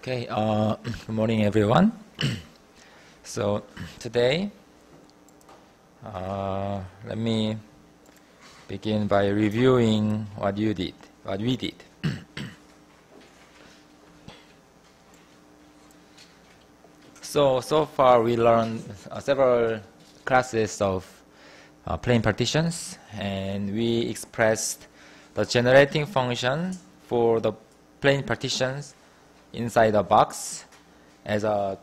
Okay, uh, good morning, everyone. so today, uh, let me begin by reviewing what you did, what we did. so so far, we learned uh, several classes of uh, plane partitions, and we expressed the generating function for the plane partitions inside a box as a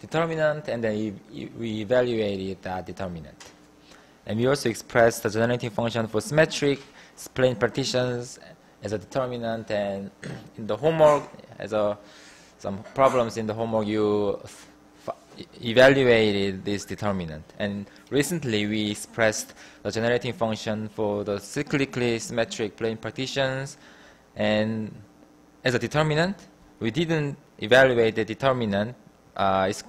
determinant, and then we evaluated that determinant. And we also expressed the generating function for symmetric plane partitions as a determinant, and in the homework, as a some problems in the homework, you evaluated this determinant. And recently, we expressed the generating function for the cyclically symmetric plane partitions, and as a determinant, we didn't evaluate the determinant. Uh, it's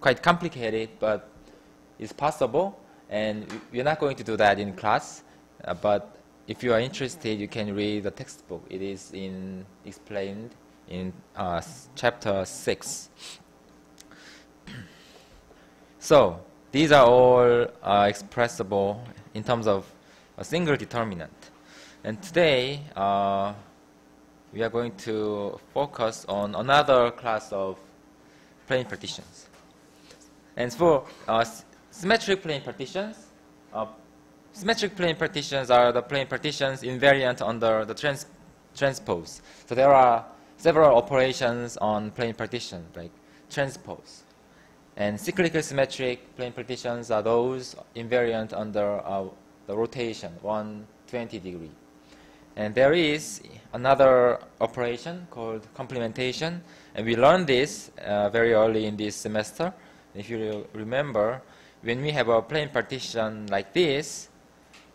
quite complicated, but it's possible. And we're not going to do that in class. Uh, but if you are interested, you can read the textbook. It is in explained in uh, chapter 6. so these are all uh, expressible in terms of a single determinant. And today, uh, we are going to focus on another class of plane partitions. And for uh, symmetric plane partitions, uh, symmetric plane partitions are the plane partitions invariant under the trans transpose. So there are several operations on plane partition, like transpose. And cyclical symmetric plane partitions are those invariant under uh, the rotation, 120 degree. And there is another operation called complementation. And we learned this uh, very early in this semester. If you remember, when we have a plane partition like this,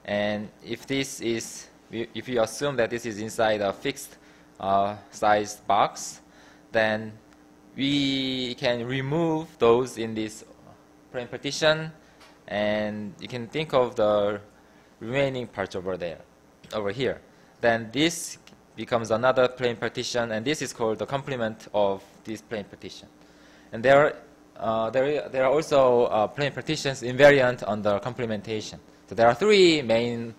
and if this is, if you assume that this is inside a fixed uh, sized box, then we can remove those in this plane partition, and you can think of the remaining parts over there, over here then this becomes another plane partition, and this is called the complement of this plane partition. And there, uh, there, there are also uh, plane partitions invariant under complementation. So there are three main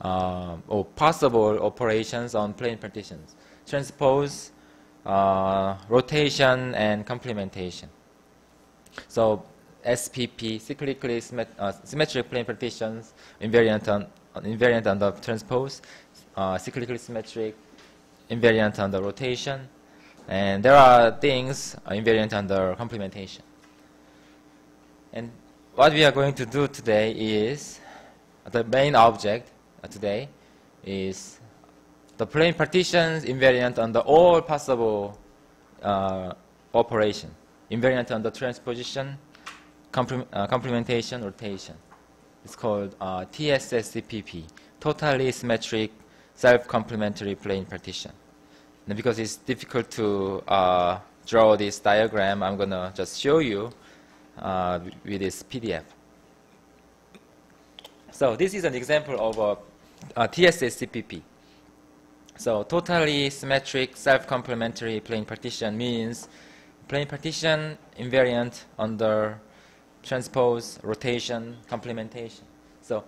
uh, or possible operations on plane partitions. Transpose, uh, rotation, and complementation. So SPP, cyclically uh, symmetric plane partitions, invariant, on, invariant under transpose, uh, cyclically symmetric, invariant under rotation, and there are things uh, invariant under complementation. And what we are going to do today is, the main object uh, today is the plane partitions invariant under all possible uh, operation, invariant under transposition, uh, complementation, rotation. It's called uh, TSSCPP, totally symmetric self-complementary plane partition. And because it's difficult to uh, draw this diagram, I'm going to just show you uh, with this PDF. So this is an example of a, a TSS-CPP. So totally symmetric self-complementary plane partition means plane partition invariant under transpose, rotation, complementation. So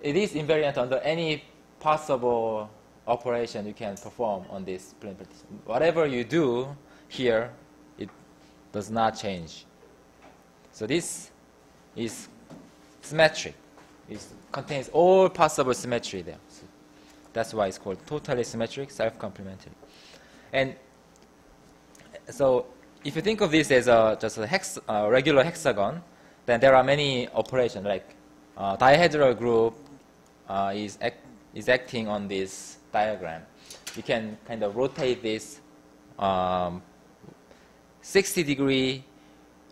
it is invariant under any possible operation you can perform on this plane partition. Whatever you do here, it does not change. So this is symmetric. It contains all possible symmetry there. So that's why it's called totally symmetric, self-complementary. And so if you think of this as a, just a hex, uh, regular hexagon, then there are many operations like uh, dihedral group uh, is is acting on this diagram. You can kind of rotate this um, 60 degree.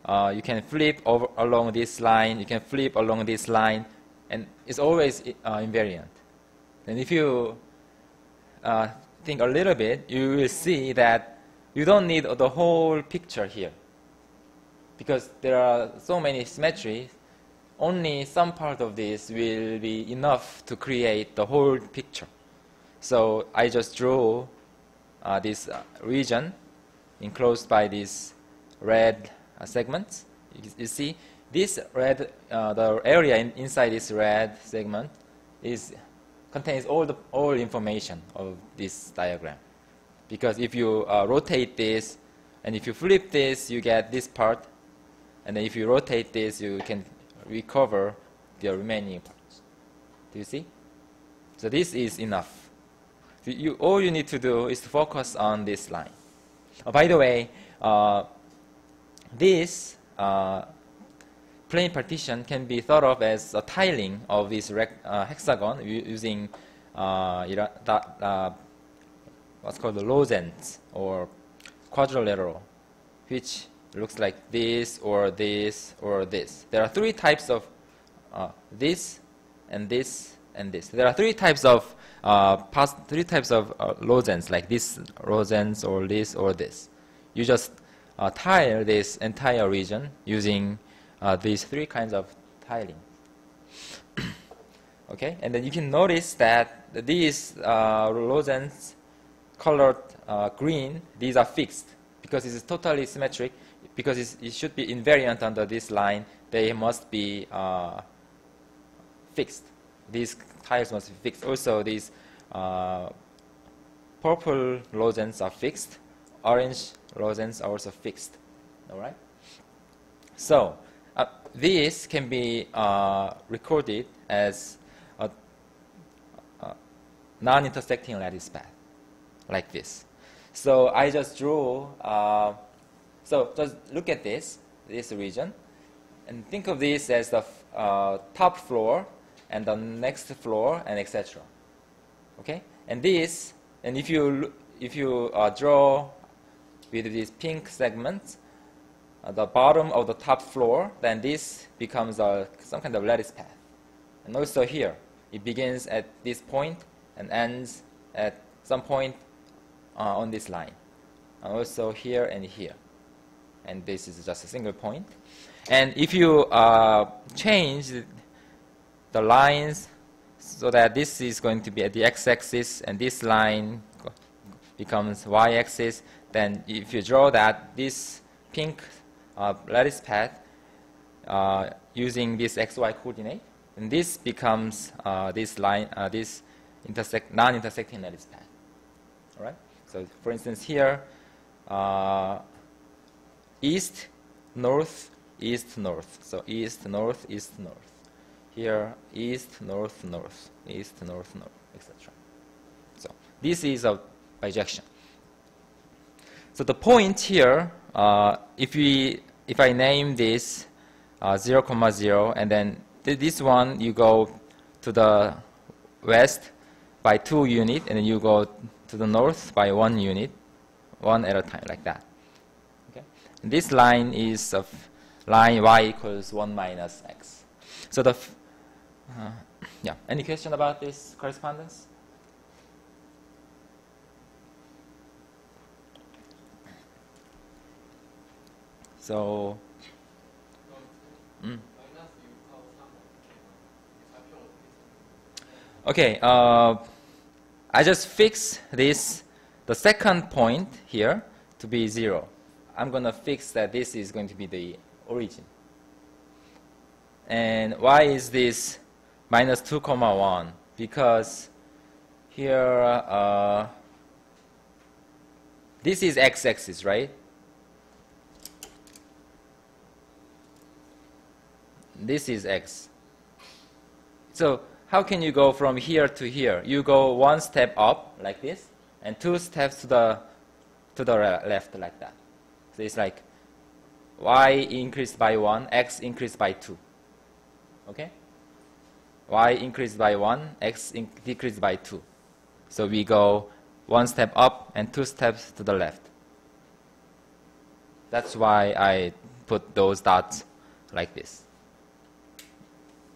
Uh, you can flip over along this line. You can flip along this line, and it's always uh, invariant. And if you uh, think a little bit, you will see that you don't need the whole picture here because there are so many symmetries only some part of this will be enough to create the whole picture. So I just drew uh, this uh, region enclosed by these red uh, segments. You, you, see, this red, uh, the area in, inside this red segment is contains all the all information of this diagram. Because if you uh, rotate this, and if you flip this, you get this part, and then if you rotate this, you can recover the remaining parts. Do you see? So this is enough. So you, all you need to do is to focus on this line. Oh, by the way, uh, this uh, plane partition can be thought of as a tiling of this uh, hexagon using uh, what's called the lozenge or quadrilateral, which looks like this or this or this. There are three types of uh, this and this and this. There are three types of uh, three types of uh, lozenges, like this lozenge or this or this. You just uh, tile this entire region using uh, these three kinds of tiling. okay, and then you can notice that these uh, lozenges colored uh, green, these are fixed because it is totally symmetric. Because it should be invariant under this line, they must be uh, fixed. These tiles must be fixed. Also, these uh, purple lozenges are fixed. Orange lozenges are also fixed. All right. So uh, this can be uh, recorded as a, a non-intersecting lattice path, like this. So I just drew. So just look at this, this region, and think of this as the uh, top floor and the next floor and etc. Okay, and this, and if you if you uh, draw with these pink segments, uh, the bottom of the top floor, then this becomes a, some kind of lattice path. And also here, it begins at this point and ends at some point uh, on this line. And also here and here. And this is just a single point. And if you uh, change the lines so that this is going to be at the x-axis and this line becomes y-axis, then if you draw that, this pink uh, lattice path uh, using this xy coordinate, and this becomes uh, this line, uh, this intersect non-intersecting lattice path. All right. So, for instance, here, uh, east, north, east, north. So east, north, east, north here east, north, north, east, north, north, etc. So this is a bijection. So the point here, uh, if we if I name this uh, 0, comma 0, and then th this one you go to the west by two unit, and then you go to the north by one unit, one at a time, like that. This line is of line y equals 1 minus x. So the uh, yeah. Any question about this correspondence? So, mm. okay, uh, I just fix this, the second point here to be zero. I'm going to fix that this is going to be the origin. And why is this minus 2 comma 1 because here uh, this is x-axis right? This is x. So how can you go from here to here? You go one step up like this and two steps to the to the left like that so it's like y increased by 1 x increased by 2 okay y increased by 1, x decreased by 2. So we go one step up and two steps to the left. That's why I put those dots like this.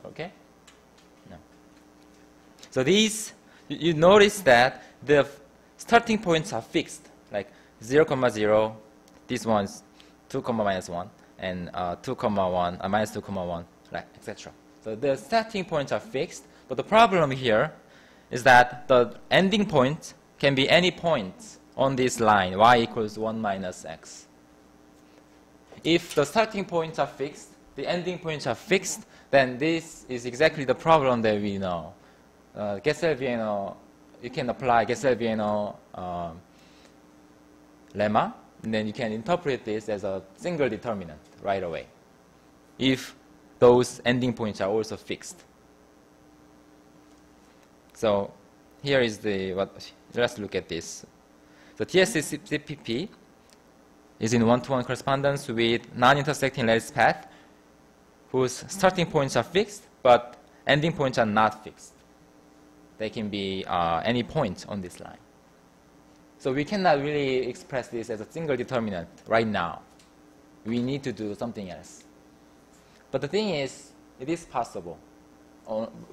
Okay? No. So these, you notice that the starting points are fixed, like 0, comma 0, this one's 2, comma minus 1, and uh, 2, comma 1, uh, minus 2, comma 1, right, etc. So the starting points are fixed, but the problem here is that the ending point can be any point on this line, y equals 1 minus x. If the starting points are fixed, the ending points are fixed, then this is exactly the problem that we know. Uh, Gessel-Viennot, you can apply Gessel-Viennot um, lemma, and then you can interpret this as a single determinant right away. If those ending points are also fixed. So here is the what. Let's look at this. The TSCPP is in one-to-one correspondence with non-intersecting lattice path whose starting points are fixed, but ending points are not fixed. They can be uh, any point on this line. So we cannot really express this as a single determinant right now. We need to do something else. But the thing is, it is possible.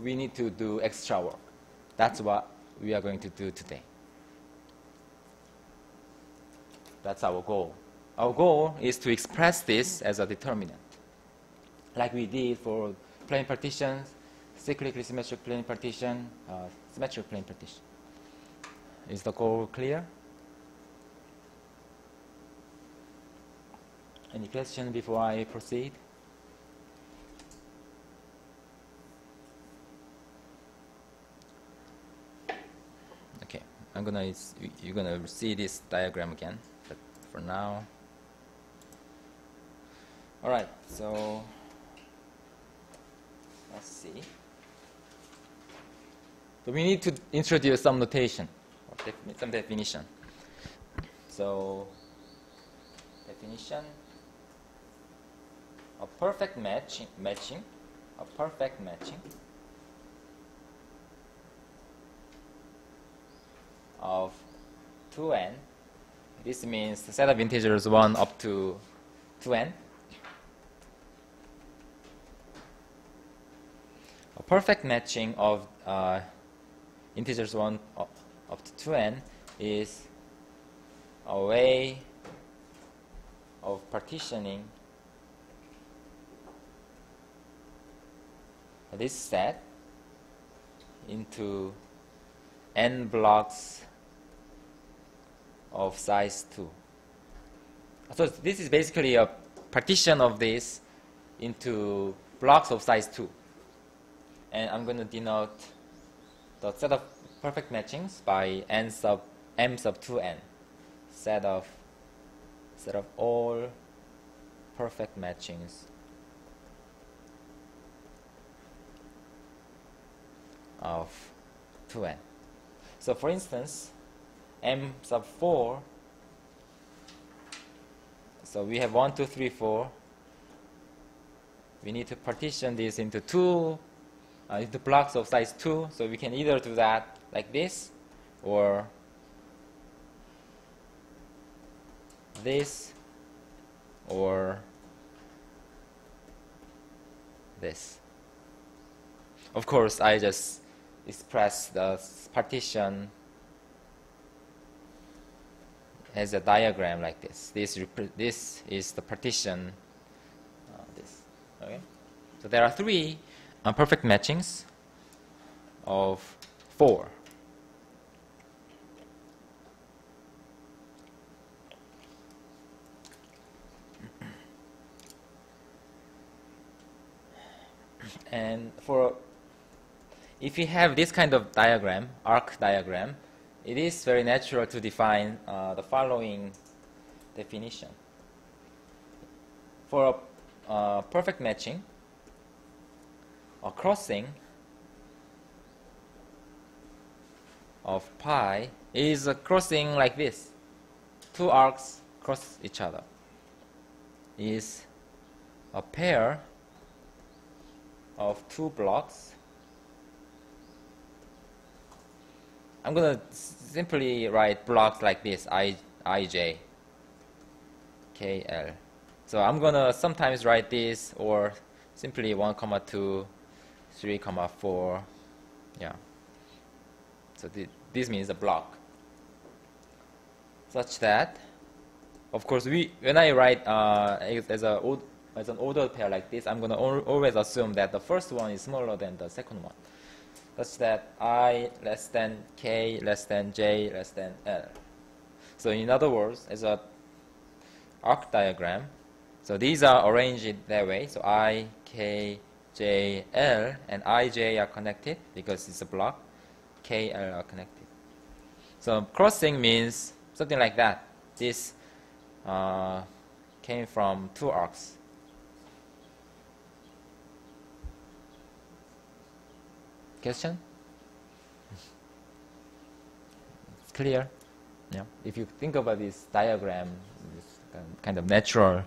We need to do extra work. That's what we are going to do today. That's our goal. Our goal is to express this as a determinant, like we did for plane partitions, cyclically symmetric plane partition, uh, symmetric plane partition. Is the goal clear? Any question before I proceed? Okay, I'm gonna, you're gonna see this diagram again but for now. All right, so let's see. So we need to introduce some notation, some definition. So definition, a perfect matching, matching, a perfect matching of 2n this means the set of integers 1 up to 2n. A perfect matching of uh, integers 1 up, up to 2n is a way of partitioning this set into n blocks of size 2. So this is basically a partition of this into blocks of size 2. And I'm going to denote the set of perfect matchings by n sub m sub 2n. Set of set of all perfect matchings of 2n. So for instance, m sub 4. So we have 1, 2, 3, 4. We need to partition this into two, uh, into blocks of size 2. So we can either do that like this or this or this. Of course, I just express the partition as a diagram like this. This, this is the partition. Uh, this. Okay. So there are three perfect matchings of four. And for if you have this kind of diagram, arc diagram, it is very natural to define uh, the following definition. For a uh, perfect matching, a crossing of pi is a crossing like this. Two arcs cross each other. Is a pair of two blocks I'm going to simply write blocks like this, I, ij, kl. So I'm going to sometimes write this or simply 1, comma 2, 3, comma 4. Yeah. So th this means a block. Such that, of course, we when I write uh, as, a, as an ordered pair like this, I'm going to always assume that the first one is smaller than the second one such that i less than k less than j less than l. So in other words, as a arc diagram, so these are arranged that way. So I, K, J, L, and I, J are connected because it's a block. K, L are connected. So crossing means something like that. This uh, came from two arcs. Question? It's clear? Yeah. If you think about this diagram, this kind of natural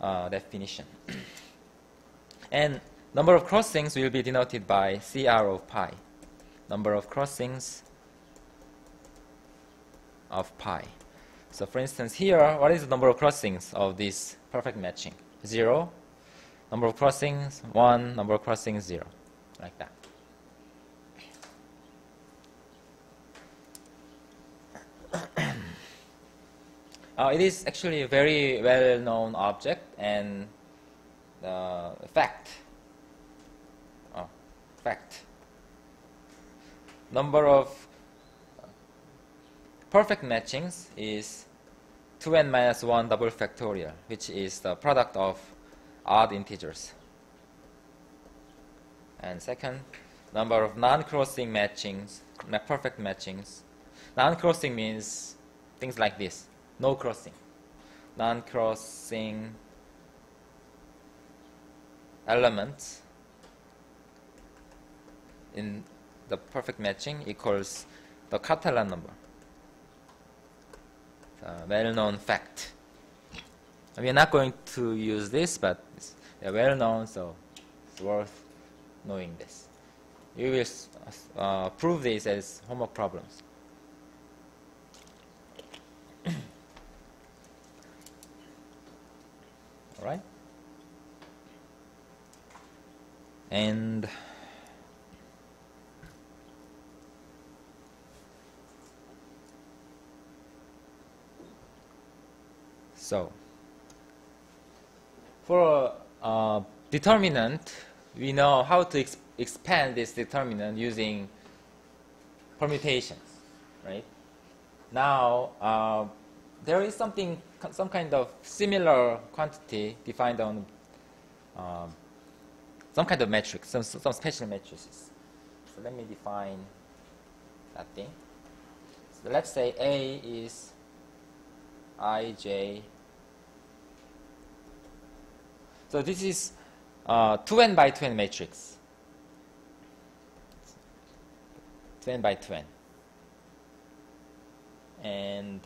uh, definition. and number of crossings will be denoted by CR of pi. Number of crossings of pi. So for instance, here, what is the number of crossings of this perfect matching? Zero. Number of crossings, one. Number of crossings, zero. Like that. Uh, it is actually a very well-known object and uh, fact. Oh, fact. Number of perfect matchings is 2n minus 1 double factorial, which is the product of odd integers. And second, number of non-crossing matchings, perfect matchings. Non-crossing means things like this, no crossing. Non-crossing elements in the perfect matching equals the Catalan number a well-known fact. We are not going to use this, but they're well-known, so it's worth knowing this. You will uh, prove this as homework problems. All right? And So, for a uh, determinant, we know how to ex expand this determinant using permutations, right? Now, uh, there is something, some kind of similar quantity defined on uh, some kind of metric, some, some special matrices. So let me define that thing. So let's say A is ij so this is uh, 2n by 2n matrix. 2n by 2n. And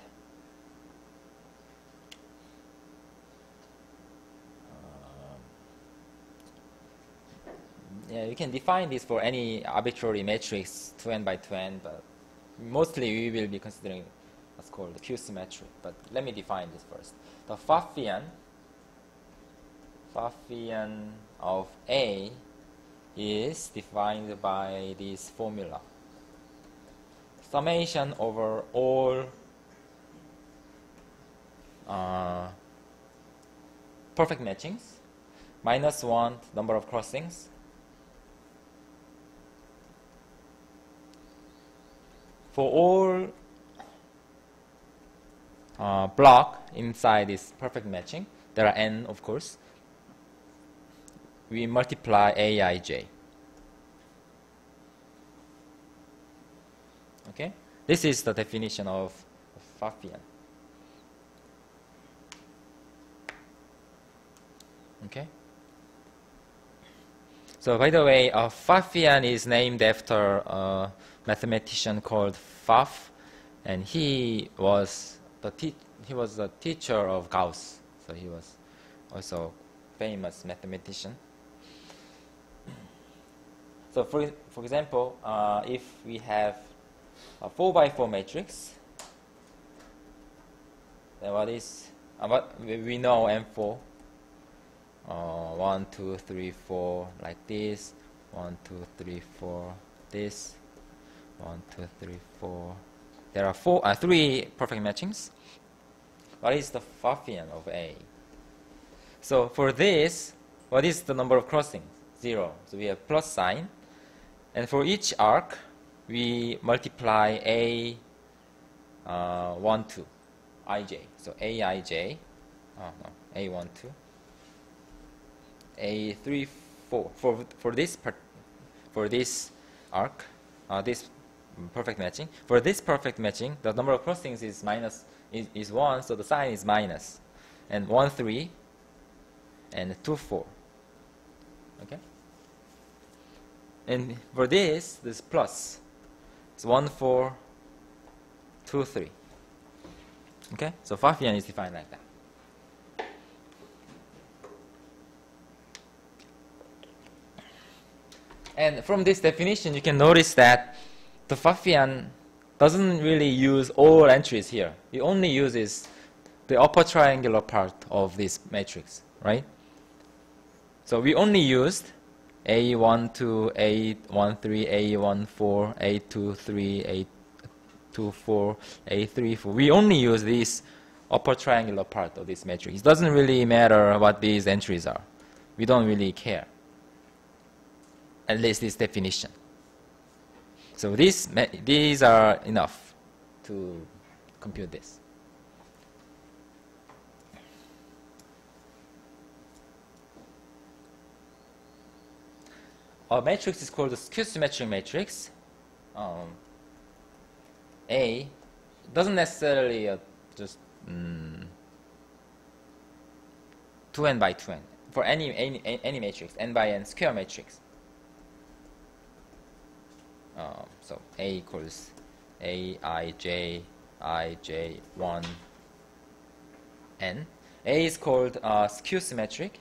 yeah, you can define this for any arbitrary matrix 2n by 2n, but mostly we will be considering what's called the skew-symmetric. But let me define this first. The Pfaffian Pfaffian of A is defined by this formula. Summation over all uh, perfect matchings minus 1 number of crossings for all uh, block inside this perfect matching there are n of course we multiply aij. Okay? This is the definition of, Pfaffian. Okay? So by the way, uh, Pfaffian is named after a mathematician called Pfaff, and he was the he was the teacher of Gauss. So he was also famous mathematician. So for, for example, uh, if we have a 4 by 4 matrix, then what is, uh, what we know M4, uh, 1, 2, 3, 4, like this, 1, 2, 3, 4, this, 1, 2, 3, 4. There are four, uh, three perfect matchings. What is the Pfaffian of A? So for this, what is the number of crossings? Zero. So we have plus sign. And for each arc, we multiply A uh, 1, 2, ij. So aij, oh no, a1, 2, a3, 4. For, for this part, for this arc, uh, this perfect matching. For this perfect matching, the number of crossings is minus is, is 1, so the sign is minus. And 1, 3, and 2, 4. Okay? And for this, this plus. It's 1, 4, 2, 3. Okay? So Pfaffian is defined like that. And from this definition, you can notice that the Pfaffian doesn't really use all entries here. It only uses the upper triangular part of this matrix, right? So we only used A12, A13, A14, A23, A24, A34. We only use this upper triangular part of this matrix. It doesn't really matter what these entries are. We don't really care. At least this definition. So these, these are enough to compute this. A matrix is called a skew symmetric matrix. Um, a doesn't necessarily uh, just mm, 2n by 2n. For any, any, any matrix, n by n square matrix, um, so A equals A I J I J 1 N. A is called uh, skew symmetric.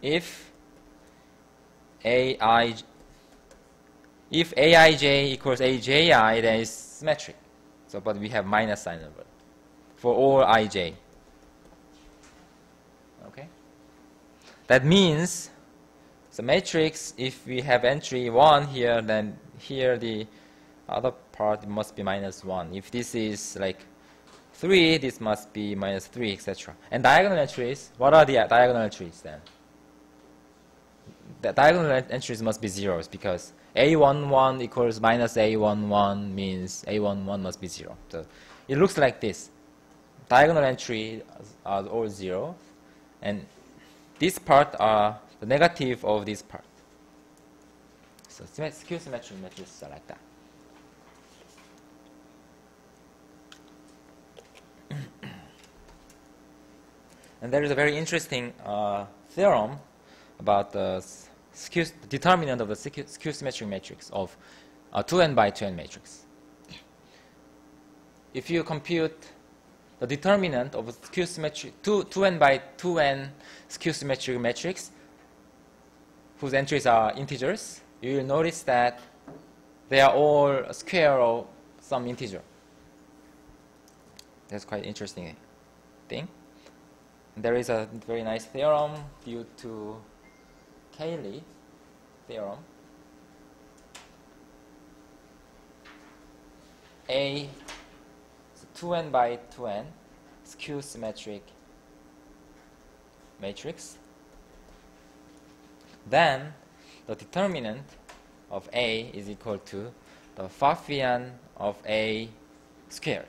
If AI if Aij equals a j i then it's symmetric. So, but we have minus sign over for all ij. Okay. That means the matrix, if we have entry 1 here, then here the other part must be minus 1. If this is like 3, this must be minus 3, etc. And diagonal entries, what are the diagonal entries then? The diagonal entries must be zeros because a11 equals minus a11 means a11 must be 0. So it looks like this. Diagonal entries are all 0 and this part are the negative of this part. So skew symmetric matrices are like that. and there is a very interesting uh, theorem about the skew, determinant of the skew, symmetric matrix of a 2n by 2n matrix. If you compute the determinant of a skew symmetric 2, 2n by 2n skew symmetric matrix, whose entries are integers, you will notice that they are all a square of some integer. That's quite interesting thing. There is a very nice theorem due to Cayley theorem. A 2n by 2n skew symmetric matrix then the determinant of A is equal to the Pfaffian of A squared.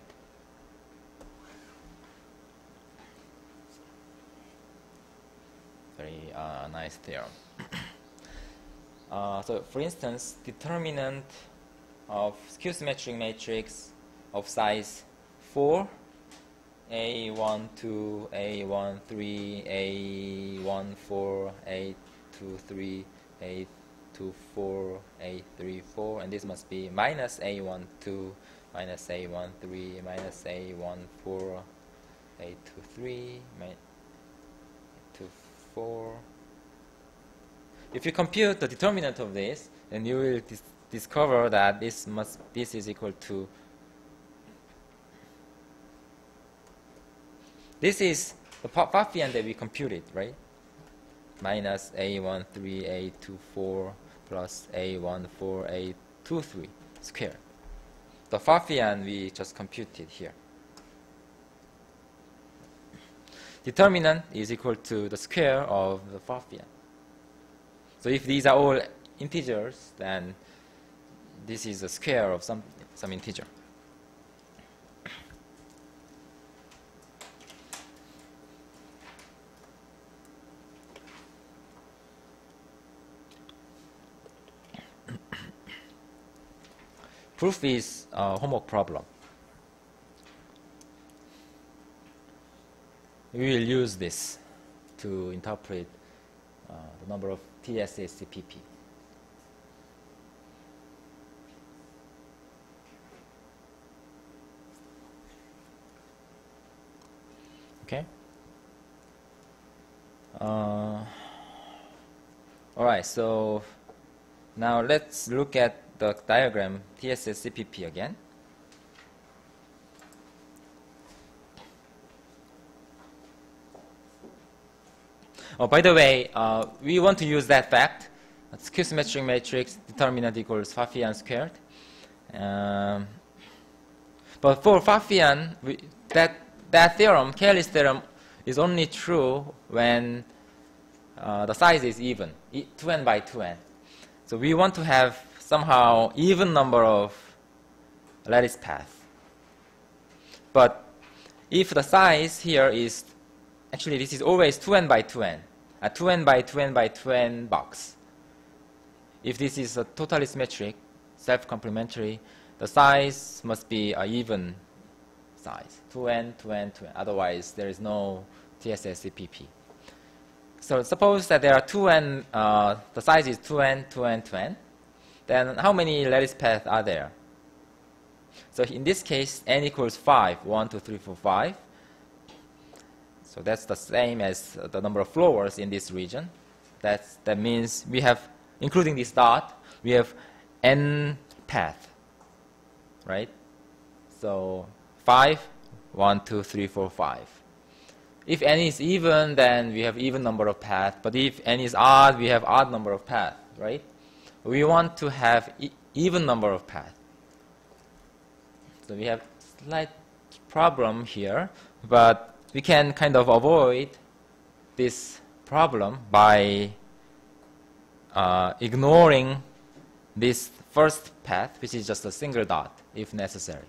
Very uh, nice theorem. uh, so for instance, determinant of skew symmetric matrix of size 4 a1, 2, A1, 3, A1, 4, A two, three, eight, two, four, eight, three, four, and this must be minus a one two, minus a one three, minus a one, four, a, two three, two four. If you compute the determinant of this, then you will dis discover that this must this is equal to this is the Pfaffian that we computed, right? Minus A13A24 plus A14A23 square. The Pfaffian we just computed here. Determinant is equal to the square of the Pfaffian. So if these are all integers, then this is a square of some, some integer. Proof is a homework problem. We will use this to interpret uh, the number of TSSCPP. Okay. Uh, all right. So now let's look at the diagram TSS-CPP again. Oh, by the way, uh, we want to use that fact. Skew symmetric matrix determinant equals Pfaffian squared. Um, but for Pfaffian, we, that, that theorem, Cayley's theorem, is only true when uh, the size is even, 2n by 2n. So we want to have somehow even number of lattice paths. But if the size here is, actually this is always 2n by 2n, a 2n by 2n by 2n box. If this is a totally symmetric, self-complementary, the size must be an even size, 2n, 2n, 2n. Otherwise, there is no TSS-CPP. So suppose that there are 2n, uh, the size is 2n, 2n, 2n then how many lattice paths are there? So in this case, n equals 5, 1, 2, 3, 4, 5. So that's the same as the number of floors in this region. That's, that means we have, including this dot, we have n path, right? So 5, 1, 2, 3, 4, 5. If n is even, then we have even number of paths. But if n is odd, we have odd number of paths, right? We want to have e even number of paths. So we have slight problem here, but we can kind of avoid this problem by uh, ignoring this first path, which is just a single dot, if necessary.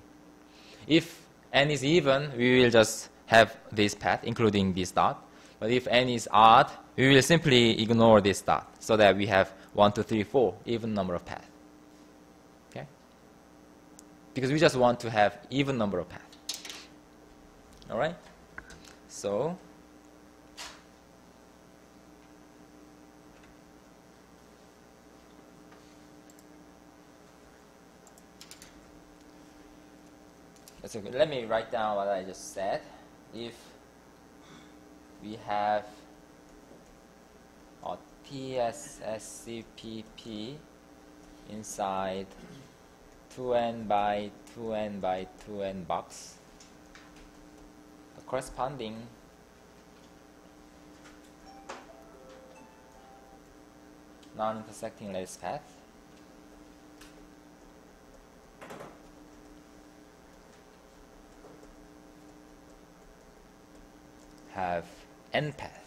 If n is even, we will just have this path, including this dot. But if n is odd, we will simply ignore this dot, so that we have 1, 2, 3, 4, even number of paths. Okay? Because we just want to have even number of paths. All right? So, so let me write down what I just said. If we have TSSCPP inside 2n by 2n by 2n box. The corresponding non-intersecting lattice path have n path.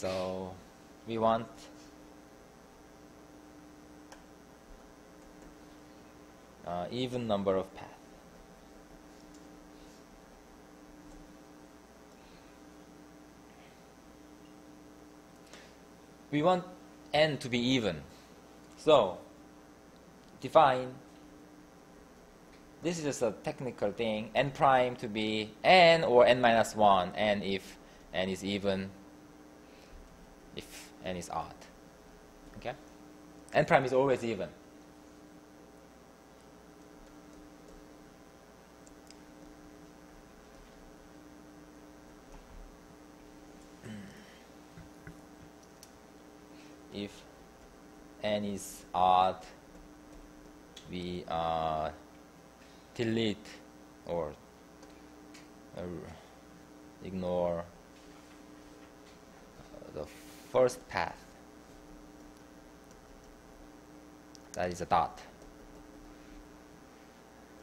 So we want uh, even number of paths. We want n to be even. So define this is just a technical thing, n prime to be n or n minus 1, n if n is even, if n is odd. Okay? n prime is always even. if n is odd, we uh, delete or uh, ignore the first path. That is a dot.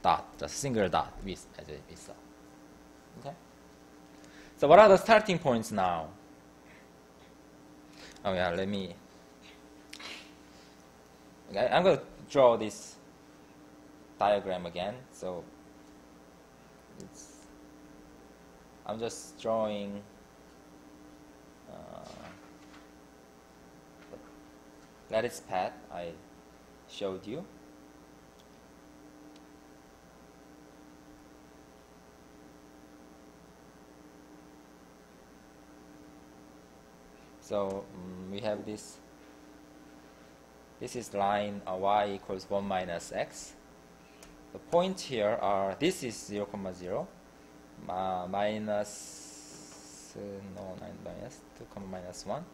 Dot, just single dot with as we saw. Okay. So what are the starting points now? Oh yeah, let me Okay, I'm going to draw this diagram again. So it's, I'm just drawing the lattice path I showed you. So um, we have this. This is line uh, y equals 1 minus x. The points here are, this is 0, comma 0, uh, minus, uh, no, minus 2, comma minus 1,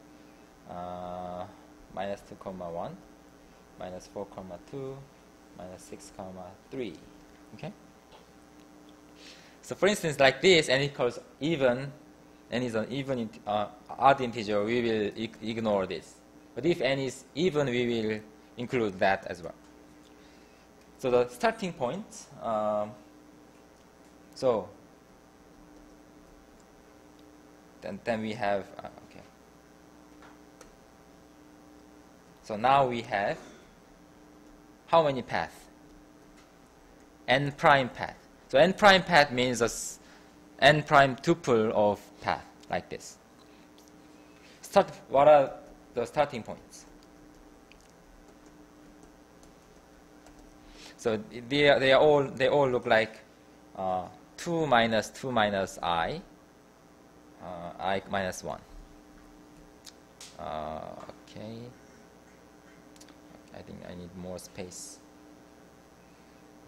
uh, minus 2, comma 1, minus 4, comma 2, minus 6, comma 3. Okay? So for instance, like this, n equals even, n is an even uh, odd integer, we will ignore this. But if n is even, we will include that as well. So the starting point, um, so then, then we have, uh, okay. So now we have how many paths? n prime path. So n prime path means a n prime tuple of path like this. Start, what are the starting points? So they are, they are all they all look like uh, 2 minus 2 minus i, uh, i minus 1. Uh, okay. I think I need more space.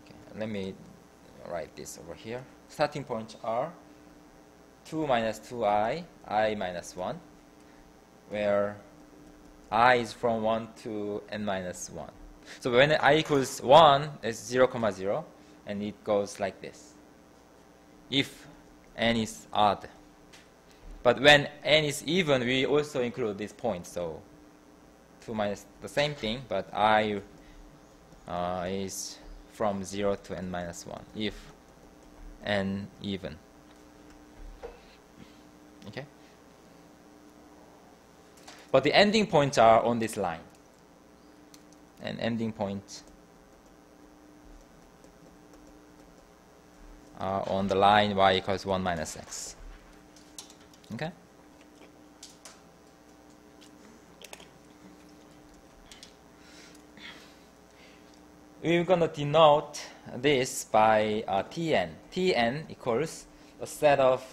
Okay, let me write this over here. Starting points are 2 minus 2i, i minus 1, where i is from 1 to n minus 1. So when i equals 1, it's 0, comma 0, and it goes like this. If n is odd. But when n is even, we also include this point. So 2 minus the same thing, but i uh, is from 0 to n minus 1, if n even. Okay? But the ending points are on this line and ending point uh, on the line y equals 1 minus x. Okay? We're going to denote this by uh, Tn. Tn equals the set of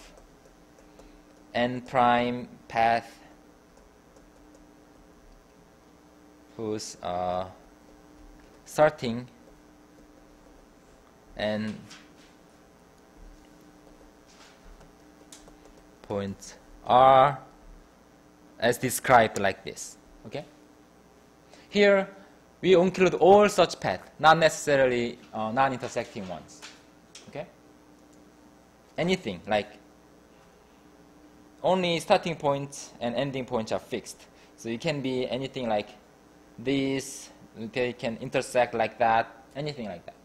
n prime path whose uh, starting and points are as described like this. Okay. Here we include all such paths, not necessarily uh, non-intersecting ones. Okay. Anything like only starting points and ending points are fixed. So it can be anything like these they can intersect like that, anything like that.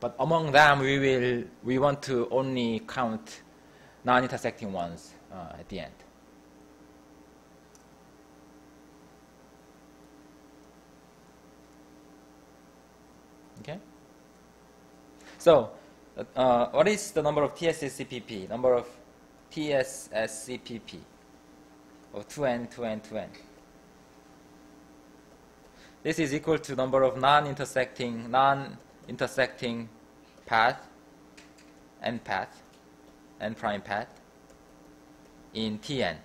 But among them, we will we want to only count non-intersecting ones uh, at the end. Okay. So, uh, what is the number of TSSCPP? Number of TSSCPP of 2n, 2n, 2n. This is equal to number of non-intersecting, non-intersecting path, n path, n prime path in Tn.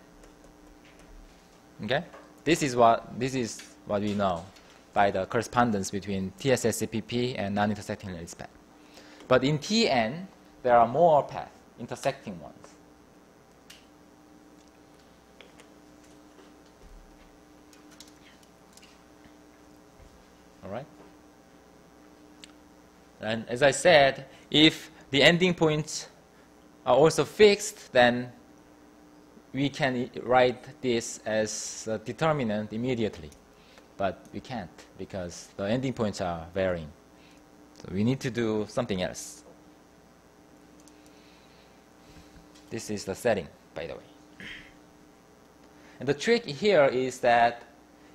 Okay? This is what this is what we know by the correspondence between TSSCPP and non-intersecting path. But in Tn, there are more paths, intersecting ones. All right? And as I said, if the ending points are also fixed, then we can write this as a determinant immediately. But we can't because the ending points are varying. So we need to do something else. This is the setting, by the way. And the trick here is that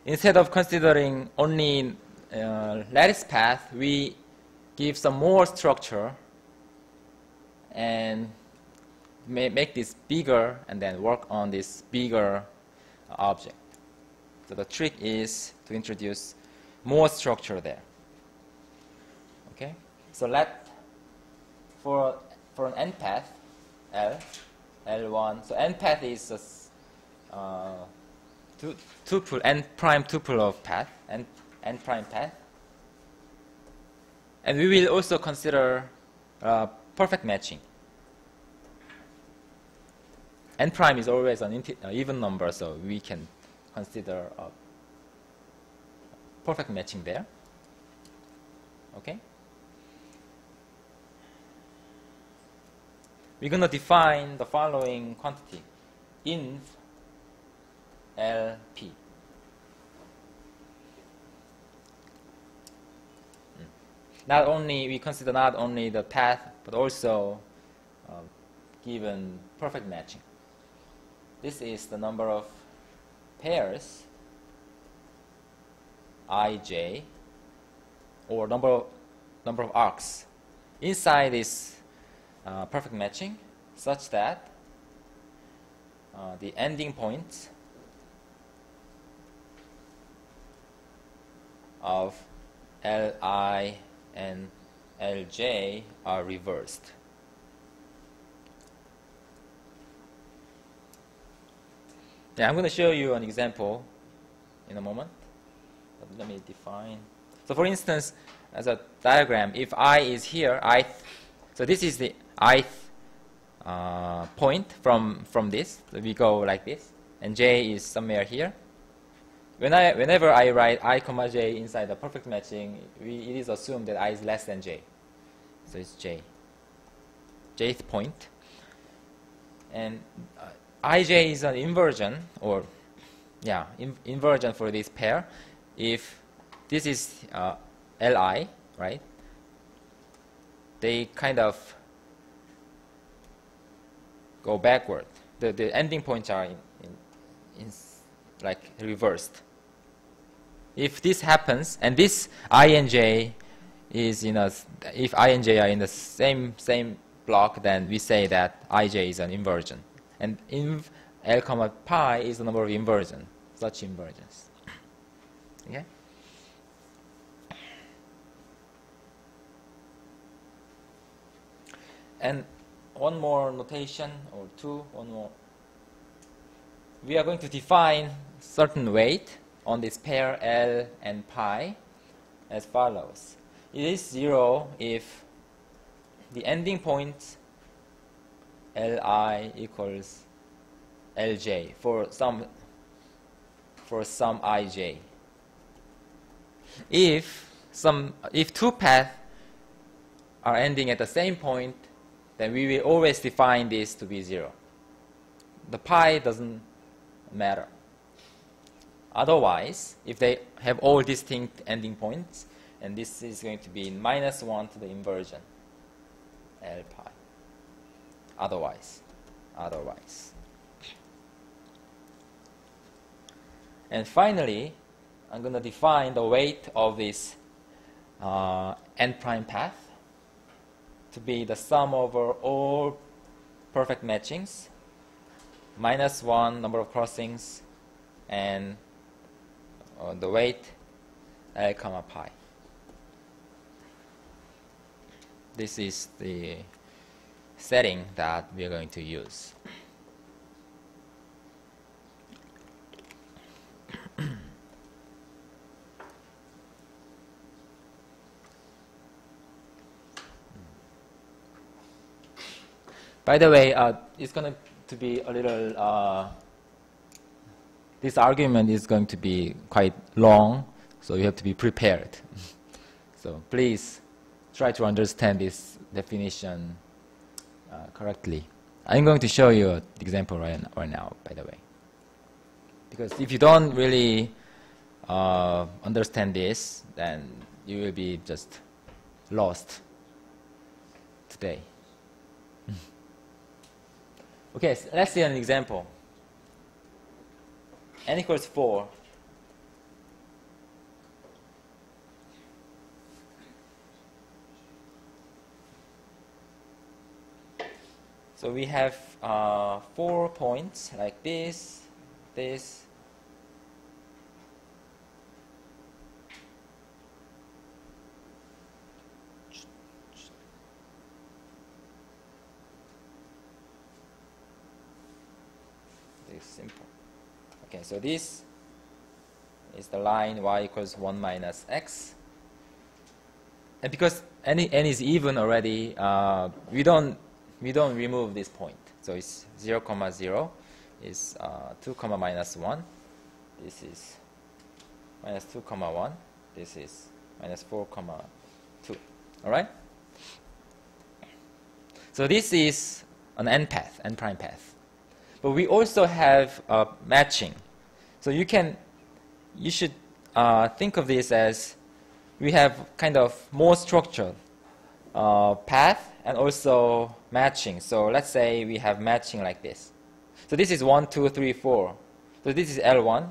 instead of considering only uh, lattice path, we give some more structure and make this bigger and then work on this bigger object. So the trick is to introduce more structure there. So let for for an n path L L1. So n path is a uh, tuple n prime tuple of path n n prime path. And we will also consider uh, perfect matching. n prime is always an uh, even number, so we can consider a perfect matching there. Okay? We're going to define the following quantity in LP. Hmm. Not only, we consider not only the path, but also uh, given perfect matching. This is the number of pairs ij or number of, number of arcs inside this uh, perfect matching such that uh, the ending points of Li and Lj are reversed. Yeah, I'm going to show you an example in a moment. But let me define. So for instance, as a diagram, if i is here, i, so this is the ith uh, point from, from this. So we go like this. And j is somewhere here. When I, whenever I write i comma j inside the perfect matching, we, it is assumed that i is less than j. So it's j. jth point. And uh, ij is an inversion, or yeah, in, inversion for this pair. If this is uh, li, right? They kind of go backward. The, the ending points are in, in, in like reversed. If this happens, and this i and j is in a, if i and j are in the same same block, then we say that ij is an inversion. And inv L comma pi is the number of inversion, such inversions. Okay? And one more notation, or two, one more. We are going to define certain weight on this pair L and pi as follows. It is zero if the ending point Li equals Lj for some for some ij. If some if two paths are ending at the same point, then we will always define this to be zero. The pi doesn't matter. Otherwise, if they have all distinct ending points, and this is going to be minus 1 to the inversion, L pi. Otherwise, otherwise. And finally, I'm going to define the weight of this uh, n prime path to be the sum over all perfect matchings minus 1 number of crossings and uh, the weight L comma pi. This is the setting that we are going to use. By the way, uh, it's going to be a little, uh, this argument is going to be quite long, so you have to be prepared. so please try to understand this definition uh, correctly. I'm going to show you an example right, right now, by the way. Because if you don't really uh, understand this, then you will be just lost today. Okay, so let's see an example. n equals 4, So we have uh, four points like this, this, this simple. Okay, so this is the line y equals 1 minus x. And because n, n is even already, uh, we don't we don't remove this point. So it's 0, comma 0 is uh, 2, comma minus 1. This is minus 2, comma 1. This is minus 4, comma 2. All right? So this is an n path, n prime path. But we also have a matching. So you can, you should uh, think of this as we have kind of more structured uh, path and also matching. So let's say we have matching like this. So this is 1, 2, 3, 4. So this is L1.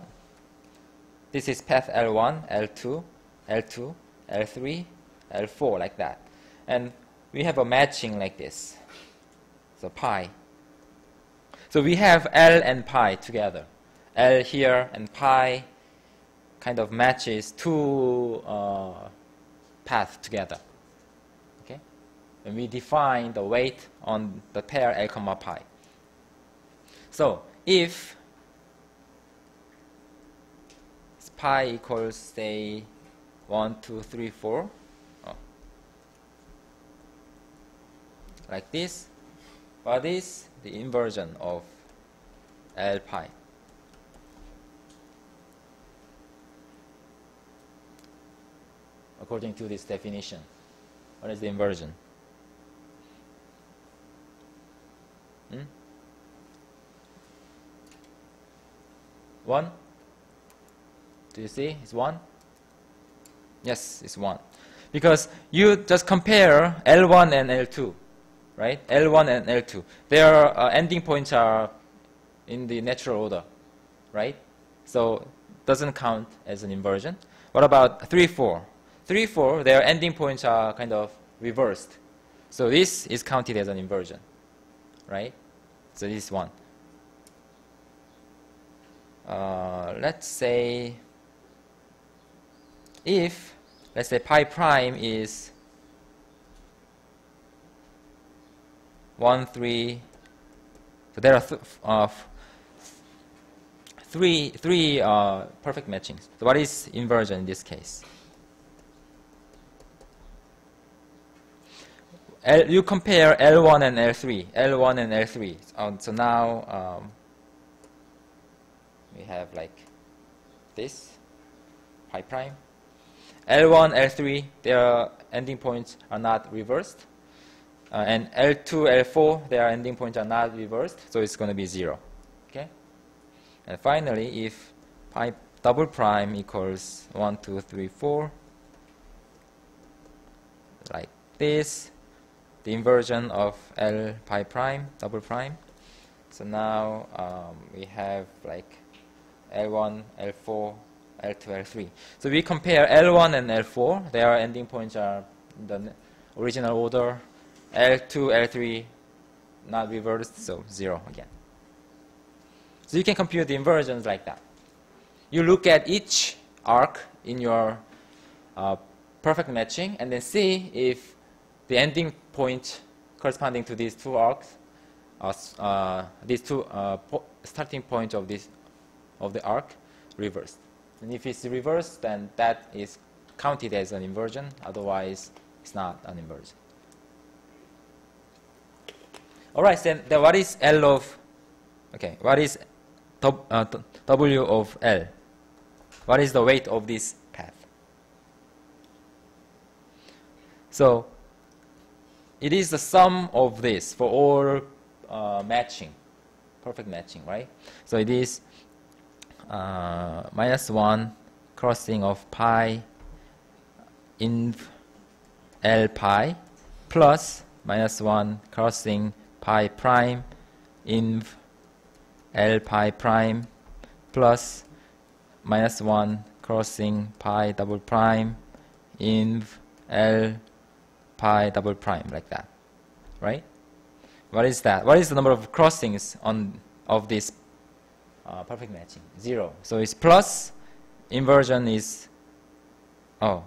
This is path L1, L2, L2, L3, L4, like that. And we have a matching like this. So pi. So we have L and pi together. L here and pi kind of matches two uh, paths together Okay? and we define the weight on the pair L comma pi. So if pi equals say 1, 2, 3, 4, oh, like this, what is the inversion of L pi? According to this definition, what is the inversion? Hmm? One? Do you see? It's one? Yes, it's one. Because you just compare L1 and L2, right? L1 and L2. Their uh, ending points are in the natural order, right? So doesn't count as an inversion. What about 3, 4? 3, 4, their ending points are kind of reversed. So this is counted as an inversion right? So this one. Uh, let's say if let's say pi prime is 1 3 so there are th uh, three three uh, perfect matchings so what is inversion in this case L, you compare L1 and L3, L1 and L3. Um, so now um, we have like this, pi prime. L1, L3, their ending points are not reversed. Uh, and L2, L4, their ending points are not reversed, so it's going to be 0. Okay? And finally, if pi double prime equals 1, 2, 3, 4, like this, the inversion of L pi prime, double prime. So now um, we have like L1, L4, L2, L3. So we compare L1 and L4. Their ending points are the original order. L2, L3 not reversed, so 0 again. So you can compute the inversions like that. You look at each arc in your uh, perfect matching and then see if the ending point corresponding to these two arcs, uh, uh, these two uh, po starting points of this of the arc reversed. And if it's reversed, then that is counted as an inversion. Otherwise, it's not an inversion. All right, then, then what is L of, okay, what is uh, W of L? What is the weight of this path? So it is the sum of this for all uh, matching, perfect matching, right? So it is uh, minus 1 crossing of pi in L pi plus minus 1 crossing pi prime in L pi prime plus minus 1 crossing pi double prime inv L pi double prime like that, right? What is that? What is the number of crossings on of this uh, perfect matching? Zero. So it's plus inversion is oh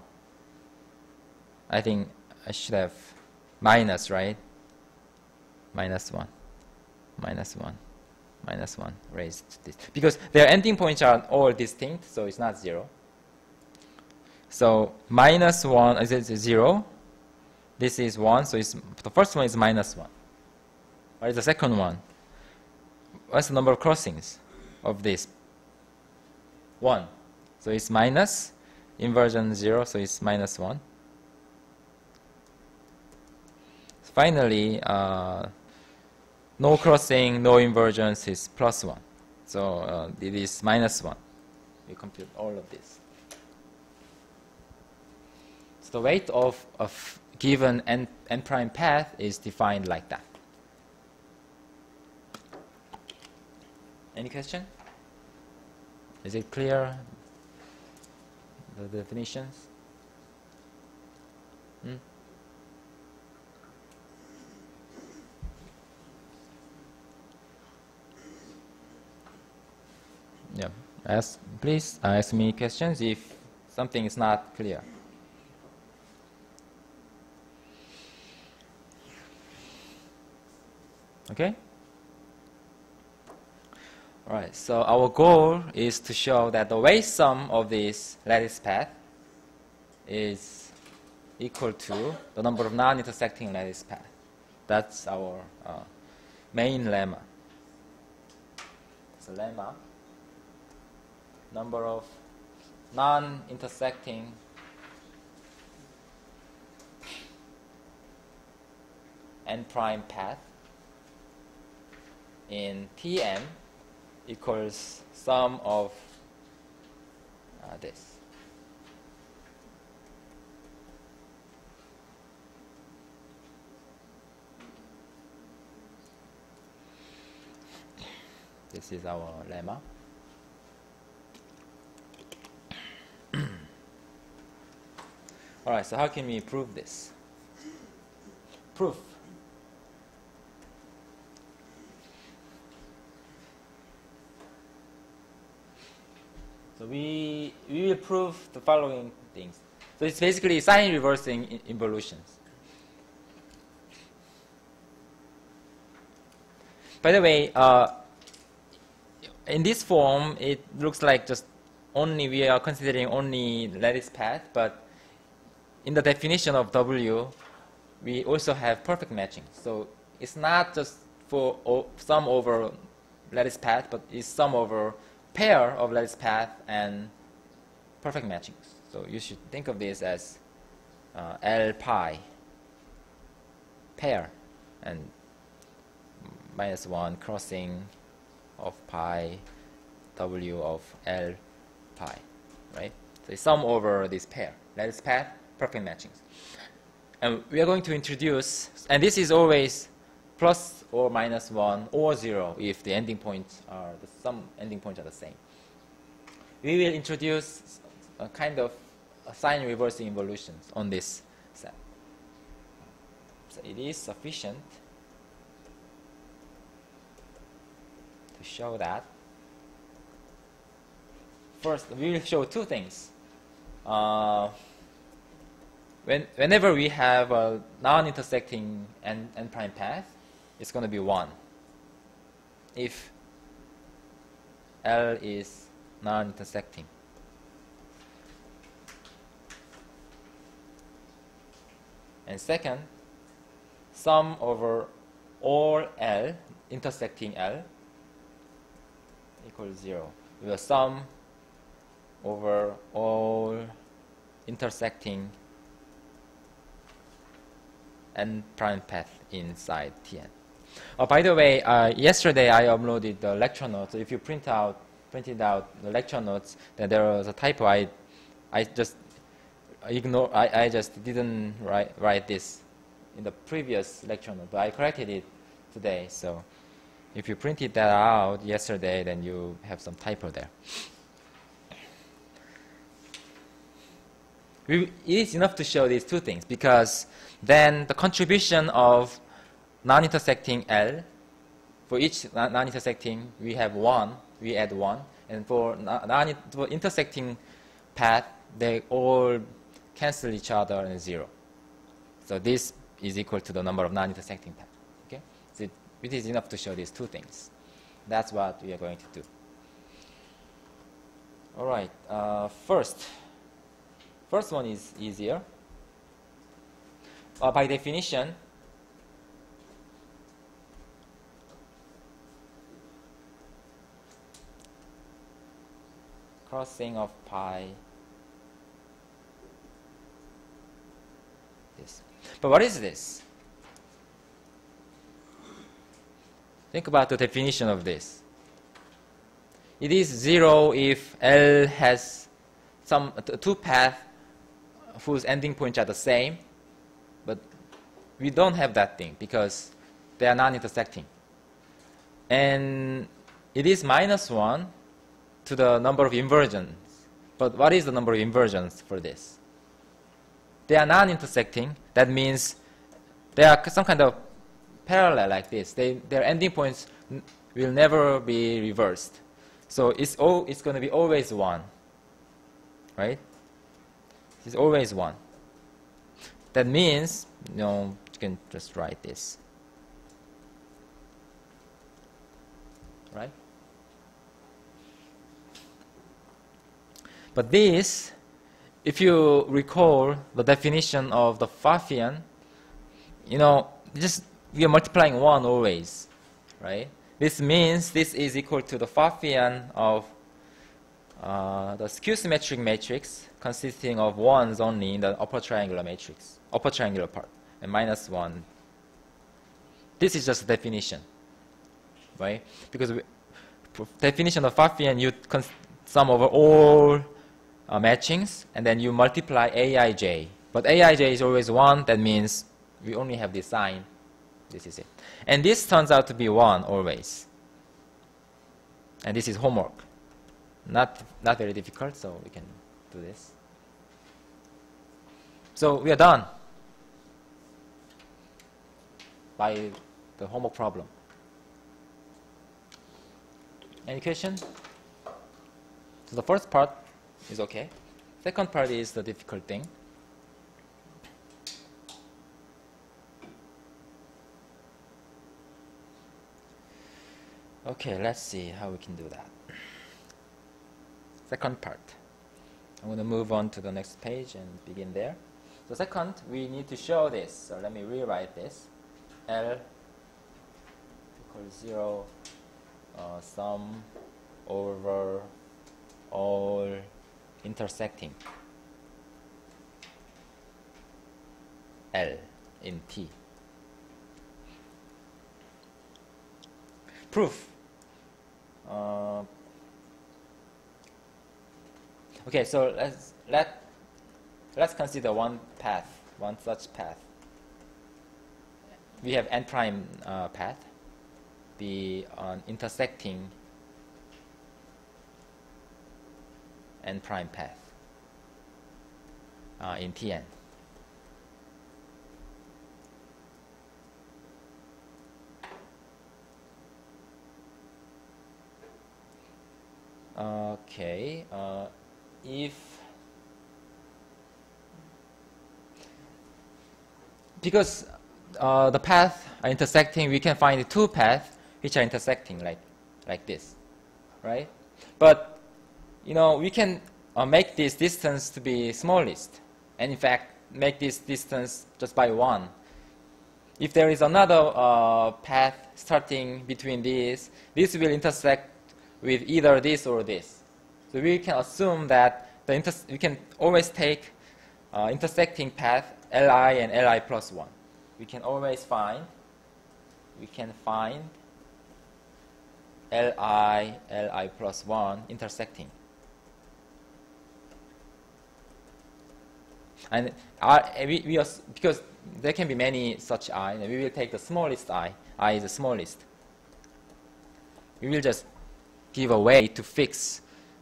I think I should have minus, right? Minus 1. Minus 1. Minus 1 raised to this. Because their ending points are all distinct, so it's not 0. So minus 1 is it 0? This is 1, so it's, the first one is minus 1. What is the second one? What's the number of crossings of this? 1. So it's minus, inversion 0, so it's minus 1. Finally, uh, no crossing, no inversions is plus 1. So uh, it is minus 1. We compute all of this. So the weight of a given n, n prime path is defined like that. Any question? Is it clear, the definitions? Hmm? Yeah. Ask, please ask me questions if something is not clear. Okay? Alright, so our goal is to show that the weight sum of this lattice path is equal to the number of non-intersecting lattice path. That's our uh, main lemma. It's a lemma number of non-intersecting n prime path in Tn equals sum of uh, this. This is our lemma. All right, so how can we prove this? Proof. So we, we will prove the following things. So it's basically sign reversing involutions. By the way, uh, in this form, it looks like just only we are considering only lattice path, but in the definition of W, we also have perfect matching. So it's not just for sum over lattice path, but it's sum over pair of lattice path and perfect matchings. So you should think of this as uh, L pi pair and minus 1 crossing of pi W of L pi, right? So sum over this pair, lattice path perfect matchings. And we are going to introduce, and this is always plus or minus 1 or 0 if the ending points are, the, some ending points are the same. We will introduce a kind of sign reversing involutions on this set. So it is sufficient to show that. First, we will show two things. Uh, when, whenever we have a non-intersecting n, n prime path, it's going to be 1. If L is non-intersecting. And second, sum over all L intersecting L equals 0. We will sum over all intersecting n prime path inside Tn. Oh, by the way, uh, yesterday I uploaded the lecture notes. If you print out, printed out the lecture notes, then there was a typo. I, I just ignore. I, I just didn't write write this in the previous lecture note, but I corrected it today. So, if you printed that out yesterday, then you have some typo there. it is enough to show these two things because then the contribution of non-intersecting L, for each non-intersecting we have 1, we add 1, and for non-intersecting path, they all cancel each other and 0. So this is equal to the number of non-intersecting paths. Okay? So it, it is enough to show these two things. That's what we are going to do. All right. Uh, first, first one is easier. Uh, by definition, crossing of pi this. But what is this? Think about the definition of this. It is zero if L has some two paths whose ending points are the same, but we don't have that thing because they are non-intersecting. And it is minus 1 to the number of inversions. But what is the number of inversions for this? They are non-intersecting. That means they are some kind of parallel like this. They, their ending points will never be reversed. So it's, all, it's going to be always 1. Right? It's always 1. That means, you know, you can just write this. Right? But this, if you recall the definition of the Pfaffian, you know, just we are multiplying 1 always, right? This means this is equal to the Pfaffian of uh, the skew symmetric matrix consisting of ones only in the upper triangular matrix, upper triangular part, and minus 1. This is just a definition, right? Because we, definition of Pfaffian, you sum over all uh, matchings, and then you multiply aij. But aij is always 1, that means we only have this sign. This is it. And this turns out to be 1 always. And this is homework. Not, not very difficult, so we can do this. So we are done by the homework problem. Any question? So the first part is okay. Second part is the difficult thing. Okay, let's see how we can do that. Second part. I'm going to move on to the next page and begin there. So second, we need to show this. So let me rewrite this. L equals 0 uh, sum over all intersecting L in T. Proof. Uh, okay, so let's let let's consider one path, one such path. We have n prime uh, path, the an intersecting n prime path uh, in Tn. Okay, uh, if because uh, the paths are intersecting, we can find two paths which are intersecting like like this, right? But you know, we can uh, make this distance to be smallest, and in fact, make this distance just by one. If there is another uh, path starting between these, this will intersect with either this or this. So we can assume that the we can always take uh, intersecting path Li and Li plus 1. We can always find, we can find Li, Li plus 1 intersecting. And R, we, we are, because there can be many such i, and we will take the smallest i. i is the smallest. We will just give a way to fix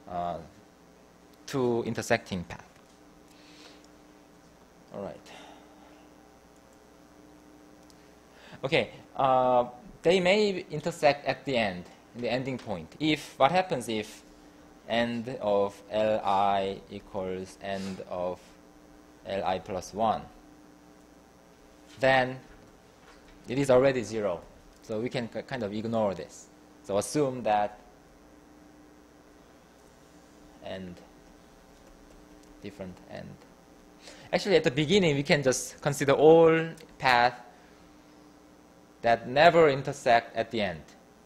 uh, two intersecting paths. All right. Okay, uh, they may intersect at the end, in the ending point. If what happens if end of Li equals end of Li plus 1, then it is already 0. So we can kind of ignore this. So assume that end, different end. Actually, at the beginning, we can just consider all paths that never intersect at the end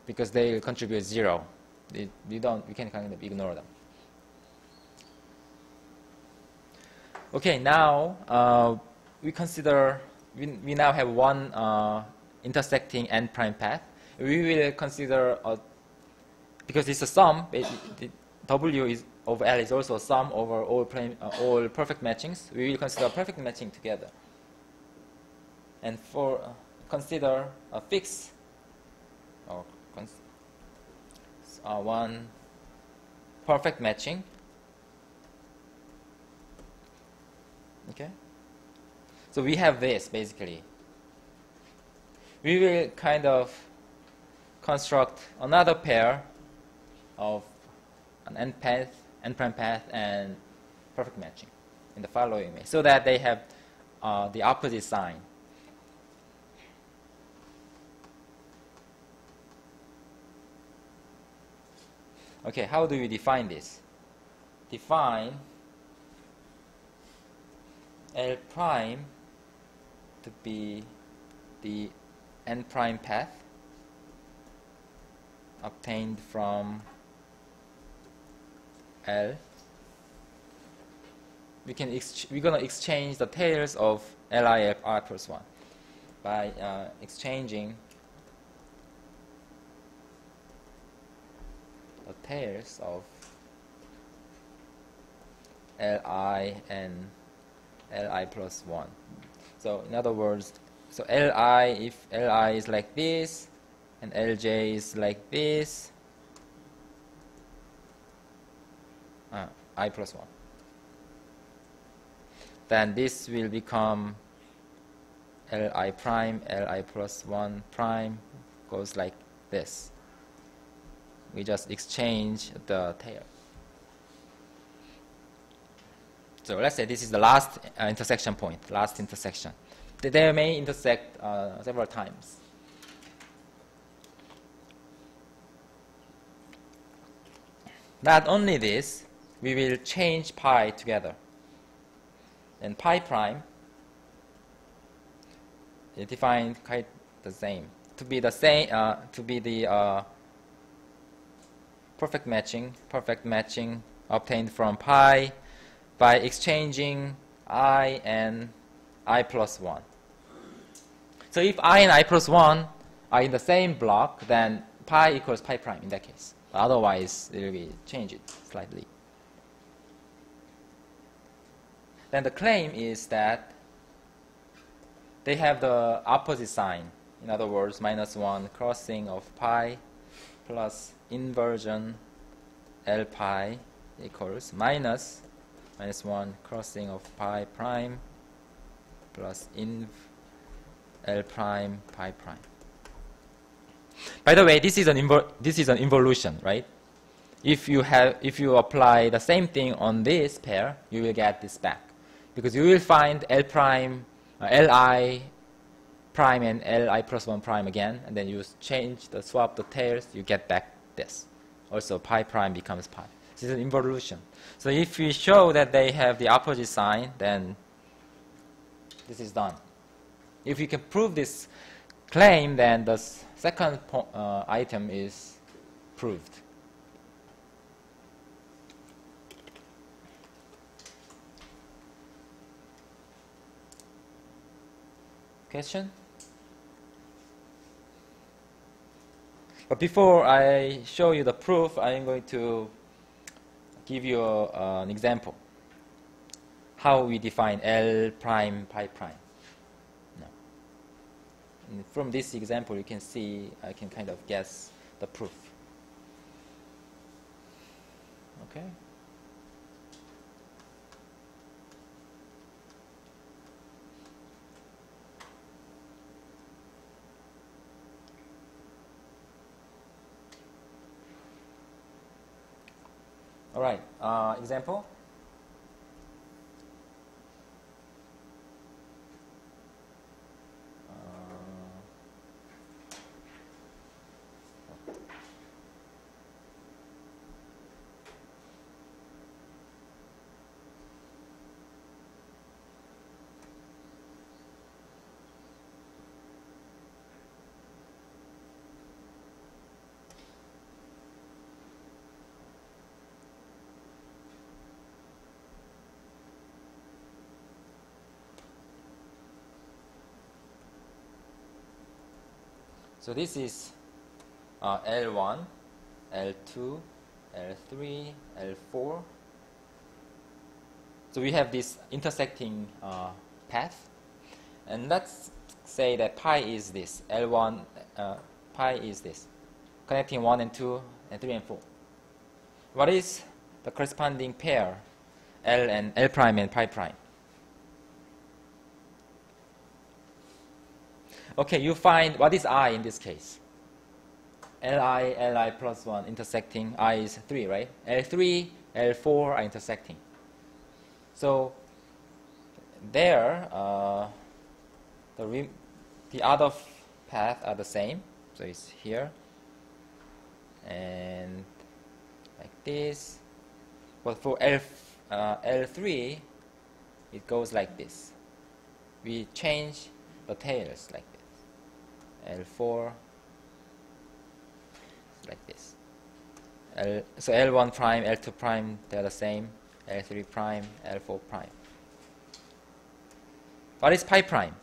because they contribute zero. They, we don't, we can kind of ignore them. Okay, now uh, we consider, we, we now have one uh, intersecting n prime path. We will consider, a, because it's a sum, it, W is over L is also a sum over all, prime, uh, all perfect matchings. We will consider perfect matching together. And for uh, consider a fix or uh, one perfect matching. Okay. So we have this basically. We will kind of construct another pair of an n path, n prime path, and perfect matching in the following way, so that they have uh, the opposite sign. Okay, how do we define this? Define L prime to be the n prime path obtained from L. We can we're gonna exchange the tails of LIF R plus one by uh, exchanging the pairs of Li and Li plus 1. So in other words, so Li, if Li is like this, and Lj is like this, uh, i plus 1. Then this will become Li prime, Li plus 1 prime, goes like this we just exchange the tail. So let's say this is the last uh, intersection point, last intersection. They may intersect uh, several times. Not only this, we will change pi together. And pi prime is defined quite the same. To be the same, uh, to be the uh, perfect matching, perfect matching obtained from pi by exchanging i and i plus 1. So if i and i plus 1 are in the same block, then pi equals pi prime in that case. Otherwise, it will be change it slightly. Then the claim is that they have the opposite sign. In other words, minus 1 crossing of pi plus inversion L pi equals minus minus 1 crossing of pi prime plus inv L prime pi prime. By the way, this is an this is an involution, right? If you have if you apply the same thing on this pair, you will get this back because you will find L prime uh, Li prime and Li plus 1 prime again, and then you change the swap the tails, you get back this. Also, pi prime becomes pi. This is an involution. So if we show that they have the opposite sign, then this is done. If we can prove this claim, then the second uh, item is proved. Question? But before I show you the proof, I'm going to give you uh, an example. How we define L prime pi prime. from this example, you can see I can kind of guess the proof. Okay. All right. Uh, example. So this is uh, L1, L2, L3, L4. So we have this intersecting uh, path. And let's say that pi is this. L1, uh, pi is this. Connecting 1 and 2 and 3 and 4. What is the corresponding pair L and L prime and pi prime? Okay, you find what is i in this case? Li, Li plus 1 intersecting, i is 3, right? L3, L4 are intersecting. So there, uh, the, the other path are the same. So it's here and like this. But for L, uh, L3, it goes like this. We change the tails like L4 like this. L, so L1 prime, L2 prime, they're the same. L3 prime, L4 prime. What is pi prime?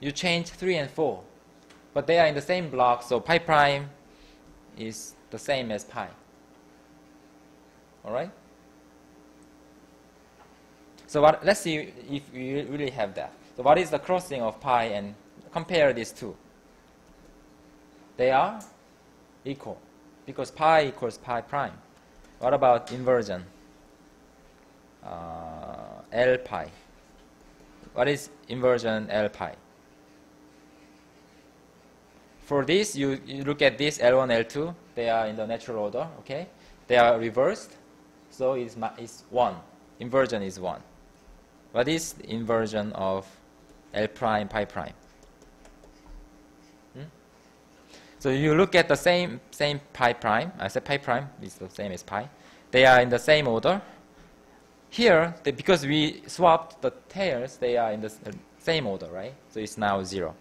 You change 3 and 4, but they are in the same block, so pi prime is the same as pi. All right? So what, let's see if we really have that. So what is the crossing of pi and compare these two? They are equal because pi equals pi prime. What about inversion? Uh, L pi. What is inversion L pi? For this, you, you look at this L1, L2. They are in the natural order, okay? They are reversed, so it's, it's 1. Inversion is 1. What is the inversion of L prime pi prime? Hmm? So you look at the same same pi prime. I said pi prime is the same as pi. They are in the same order. Here, they, because we swapped the tails, they are in the same order, right? So it's now zero.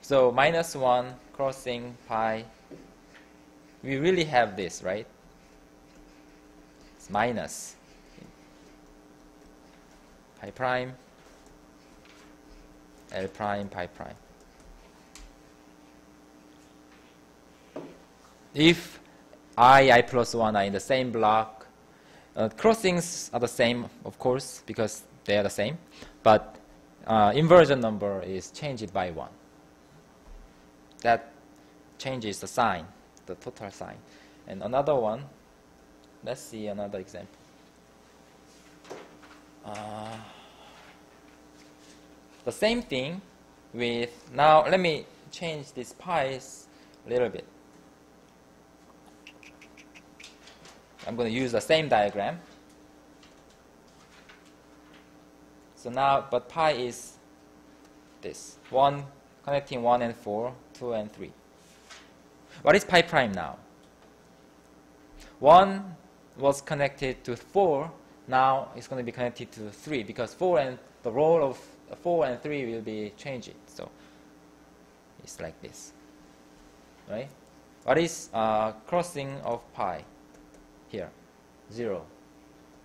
So minus one crossing pi. We really have this, right? It's minus pi prime, L prime, pi prime. If i, i plus 1 are in the same block, uh, crossings are the same, of course, because they are the same, but uh, inversion number is changed by 1. That changes the sign, the total sign. And another one, let's see another example. Uh, the same thing with, now let me change this pies a little bit. I'm going to use the same diagram. So now, but pi is this. 1 connecting 1 and 4, 2 and 3. What is pi prime now? 1 was connected to 4, now it's going to be connected to 3 because 4 and the role of 4 and 3 will be changing. So it's like this. Right? What is uh, crossing of pi here? 0.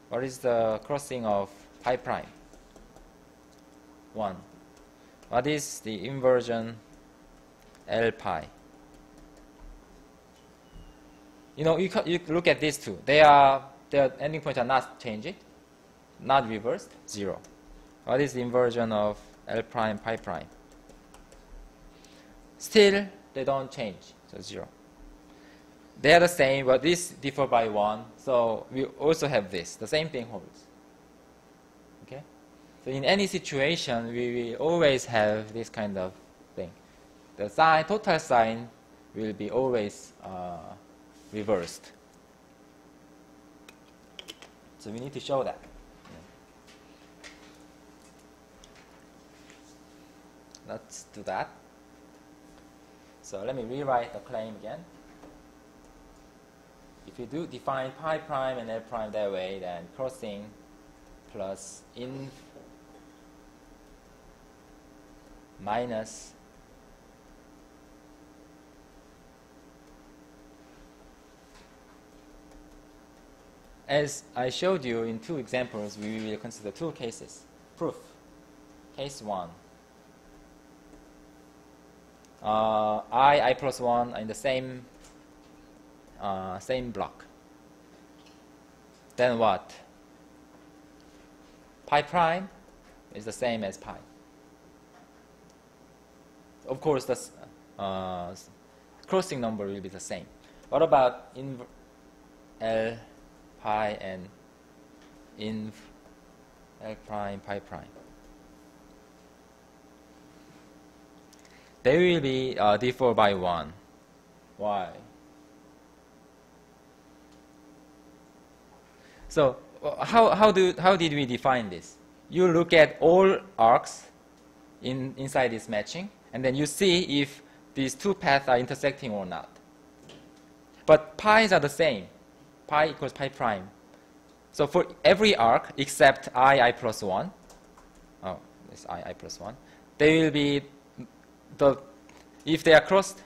What is the crossing of pi prime? 1. What is the inversion L pi? You know, you, you look at these two. They are their ending points are not changing, not reversed, 0. What is the inversion of L prime pi prime? Still, they don't change, so 0. They are the same, but this differ by 1, so we also have this. The same thing holds. Okay? So in any situation, we will always have this kind of thing. the sign, total sign will be always uh, reversed. So we need to show that. Let's do that. So let me rewrite the claim again. If you do define pi prime and L prime that way, then crossing plus inv minus As I showed you in two examples, we will consider two cases. Proof. Case 1. Uh, i, i plus 1 are in the same, uh, same block. Then what? Pi prime is the same as pi. Of course, the uh, crossing number will be the same. What about in L pi and inv L prime pi prime? They will be uh, differ by 1. Why? So uh, how, how, do, how did we define this? You look at all arcs in, inside this matching, and then you see if these two paths are intersecting or not. But pi's are the same. Pi equals pi prime. So for every arc except i, i plus 1, oh, this i, i plus 1, they will be, the, if they are crossed,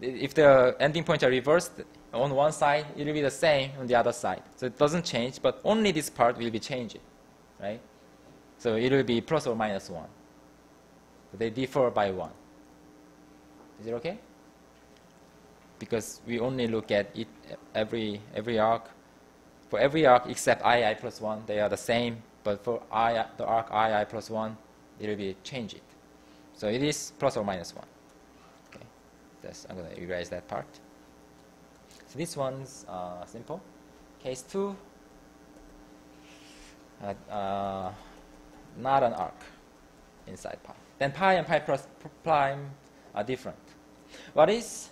if the ending points are reversed, on one side, it will be the same on the other side. So it doesn't change, but only this part will be changing, right? So it will be plus or minus 1. They differ by 1. Is it okay? Because we only look at it every, every arc. For every arc except i, i plus 1, they are the same. But for i, the arc i, i plus 1, it will be changing. So it is plus or minus 1. Okay. That's, I'm going to erase that part. So this one's uh, simple. Case 2, uh, uh, not an arc inside pi. Then pi and pi plus prime are different. What is?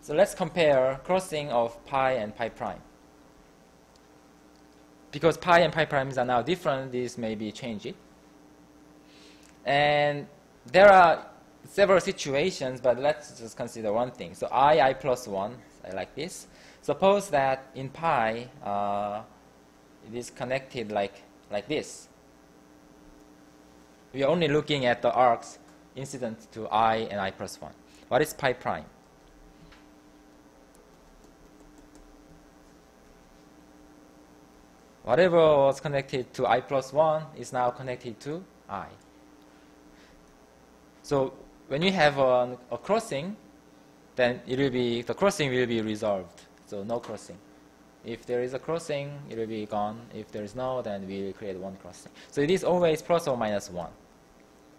So let's compare crossing of pi and pi prime. Because pi and pi primes are now different, this may be changed. And there are several situations, but let's just consider one thing. So i, i plus 1, I like this. Suppose that in pi, uh, it is connected like, like this. We are only looking at the arcs incident to i and i plus 1. What is pi prime? Whatever was connected to i plus 1 is now connected to i. So when you have a, a crossing, then it will be the crossing will be resolved. So no crossing. If there is a crossing, it will be gone. If there is no, then we will create one crossing. So it is always plus or minus 1.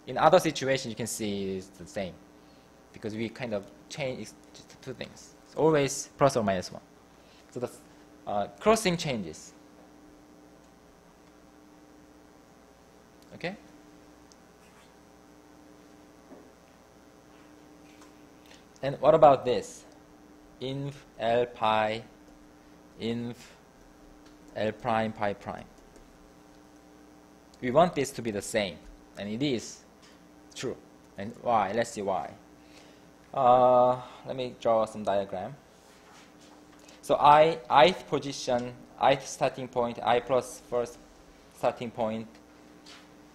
In other situations, you can see it's the same because we kind of change two things. It's always plus or minus 1. So the uh, crossing changes. Okay? And what about this? Inv L pi, inv L prime pi prime. We want this to be the same, and it is true. And why? Let's see why. Uh, let me draw some diagram. So i, ith position, ith starting point, i plus first starting point.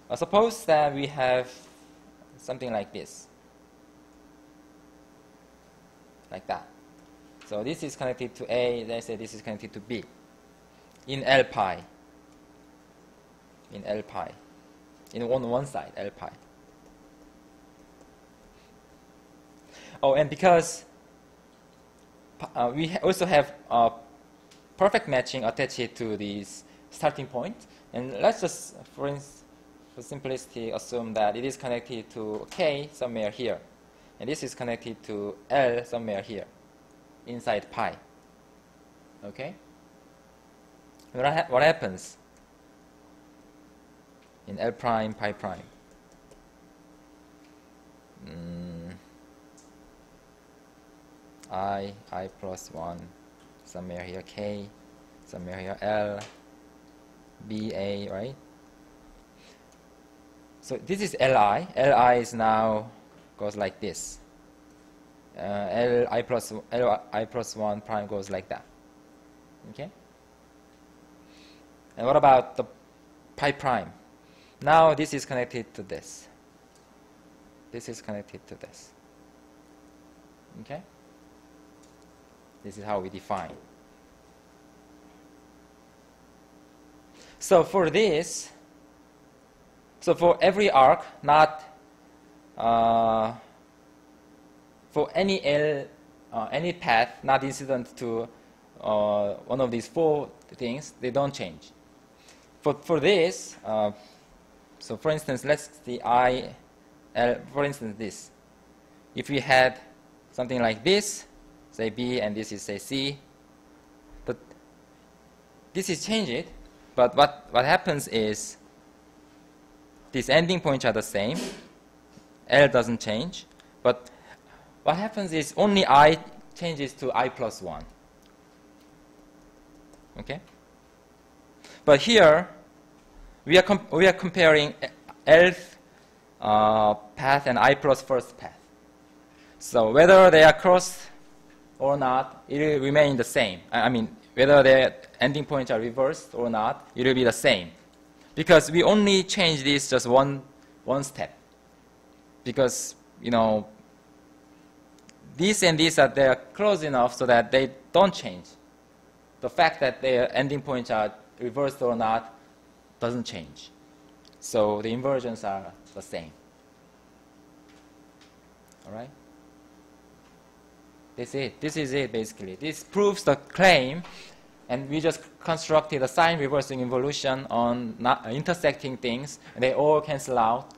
Uh, suppose that we have something like this. Like that. So this is connected to A, let's say this is connected to B. In L pi. In L pi. In one, one side, L pi. Oh, and because uh, we ha also have a perfect matching attached to this starting point, and let's just, for, for simplicity, assume that it is connected to K somewhere here, and this is connected to L somewhere here, inside pi. Okay? What, ha what happens in L prime, pi prime? Mm i, i plus 1, somewhere here k, somewhere here l, b, a, right? So this is li. li is now goes like this. Uh, l i plus l i plus 1 prime goes like that. Okay? And what about the pi prime? Now this is connected to this. This is connected to this. Okay? This is how we define. So for this, so for every arc, not uh, for any L, uh, any path not incident to uh, one of these four things, they don't change. For, for this, uh, so for instance, let's see I, L, for instance, this. If we had something like this, say B, and this is say C, but this is changed, but what, what happens is these ending points are the same, L doesn't change, but what happens is only I changes to I plus 1. Okay? But here, we are, we are comparing Lth uh, path and I plus first path. So whether they are crossed or not, it will remain the same. I mean, whether their ending points are reversed or not, it will be the same. Because we only change this just one, one step. Because, you know, these and these are they're close enough so that they don't change. The fact that their ending points are reversed or not doesn't change. So the inversions are the same. All right? This is it. This is it, basically. This proves the claim, and we just constructed a sign reversing involution on intersecting things, and they all cancel out,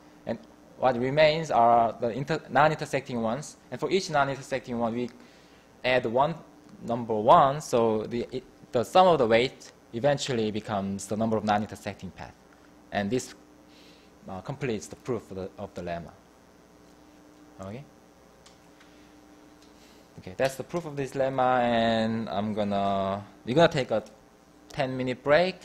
what remains are the non-intersecting ones. And for each non-intersecting one, we add one number one, so the, it, the sum of the weight eventually becomes the number of non-intersecting paths. And this uh, completes the proof of the, of the lemma. Okay? Okay, that's the proof of this lemma, and I'm gonna, we're gonna take a 10 minute break.